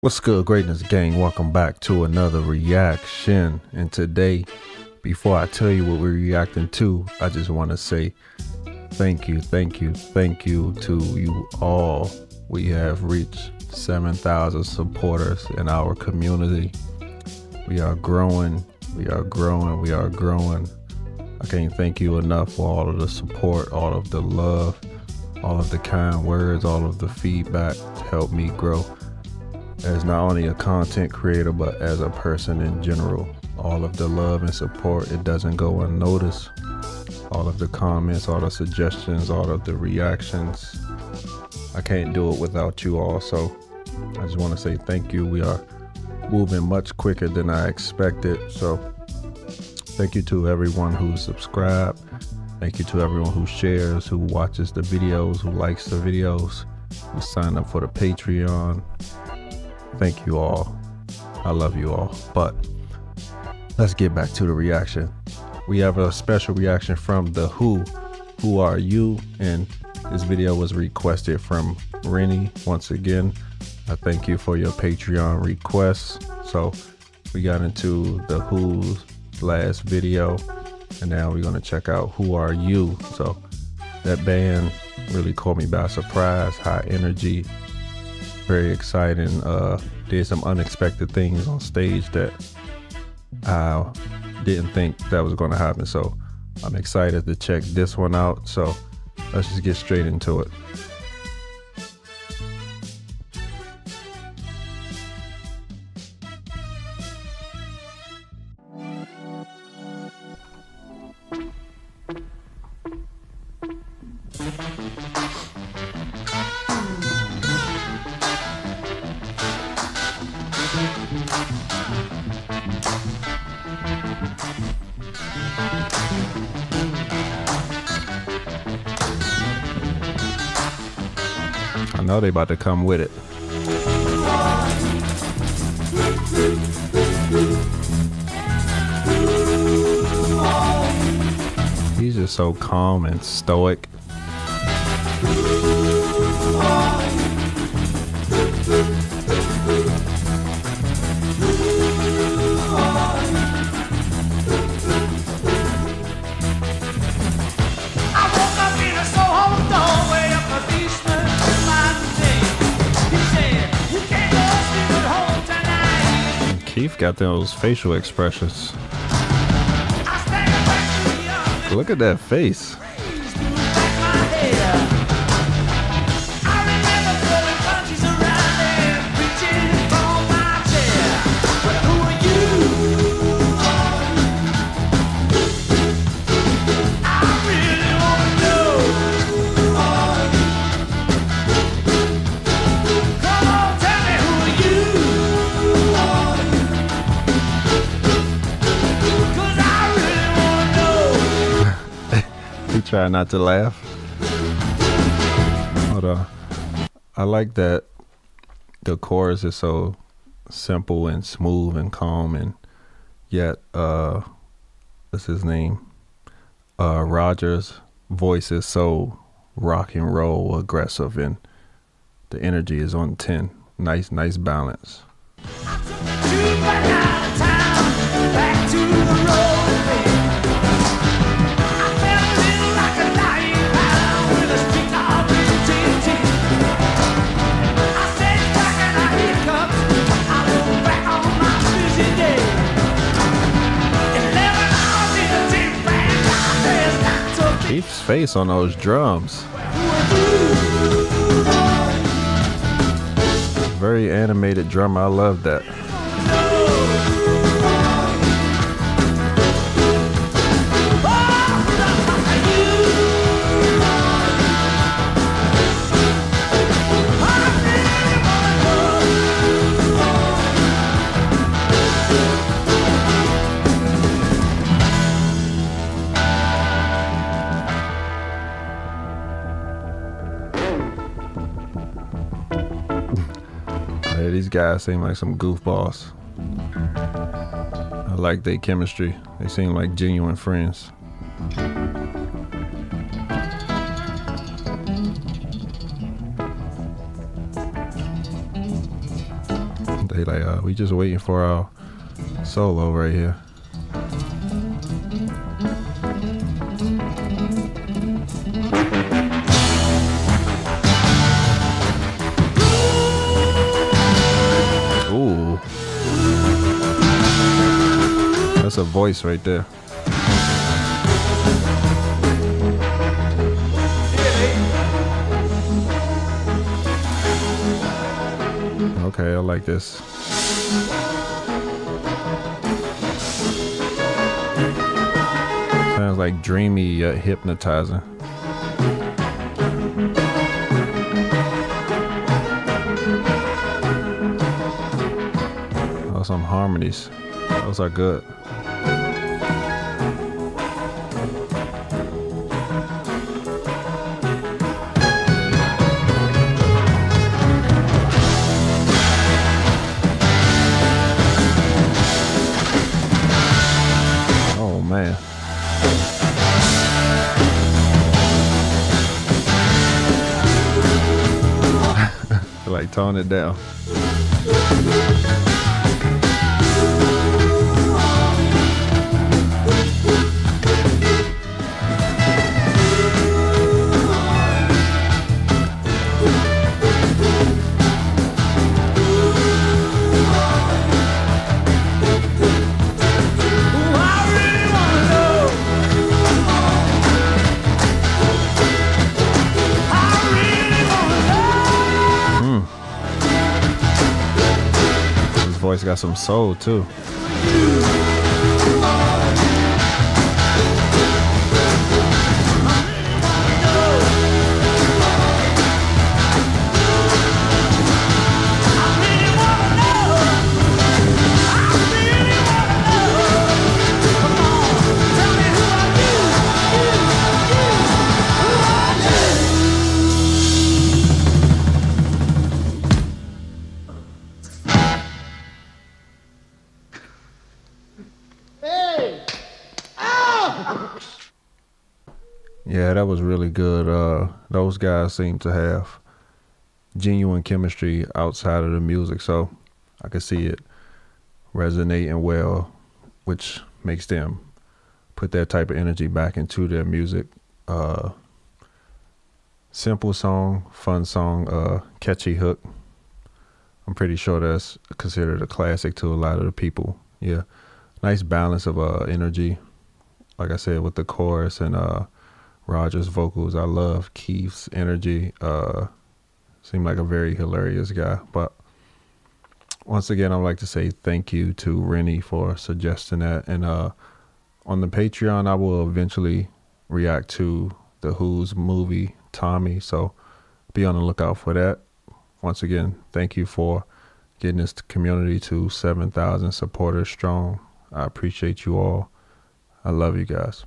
What's good, greatness gang? Welcome back to another reaction. And today, before I tell you what we're reacting to, I just want to say thank you, thank you, thank you to you all. We have reached 7,000 supporters in our community. We are growing, we are growing, we are growing. I can't thank you enough for all of the support, all of the love, all of the kind words, all of the feedback to help me grow as not only a content creator but as a person in general. All of the love and support, it doesn't go unnoticed. All of the comments, all the suggestions, all of the reactions. I can't do it without you all. So I just want to say thank you. We are moving much quicker than I expected. So thank you to everyone who subscribed. Thank you to everyone who shares, who watches the videos, who likes the videos, who signed up for the Patreon. Thank you all. I love you all. But let's get back to the reaction. We have a special reaction from The Who. Who are you? And this video was requested from Rennie. Once again, I thank you for your Patreon requests. So we got into The Who's last video. And now we're going to check out Who Are You? So that band really caught me by surprise. High energy, very exciting. Uh, did some unexpected things on stage that I didn't think that was going to happen. So I'm excited to check this one out. So let's just get straight into it. Know they about to come with it. He's just so calm and stoic. Keith got those facial expressions. Look at that face. Tried not to laugh. Hold on. I like that the chorus is so simple and smooth and calm and yet uh what's his name? Uh Rogers voice is so rock and roll aggressive and the energy is on 10. Nice nice balance. Face on those drums. Very animated drummer. I love that. Yeah, these guys seem like some goofballs. I like their chemistry. They seem like genuine friends. They like, uh, we just waiting for our solo right here. A voice right there. Okay, I like this. Sounds like dreamy hypnotizing. Oh, some harmonies. Those are good. Oh man. Like tone it down. Voice got some soul too. Yeah, that was really good. Uh, those guys seem to have genuine chemistry outside of the music, so I could see it resonating well, which makes them put that type of energy back into their music. Uh, simple song, fun song, uh, catchy hook. I'm pretty sure that's considered a classic to a lot of the people. Yeah, nice balance of uh, energy. Like I said, with the chorus and uh, Roger's vocals. I love Keith's energy. Uh, seemed like a very hilarious guy. But once again, I'd like to say thank you to Rennie for suggesting that. And uh, on the Patreon, I will eventually react to the Who's movie Tommy. So be on the lookout for that. Once again, thank you for getting this community to 7,000 supporters strong. I appreciate you all. I love you guys.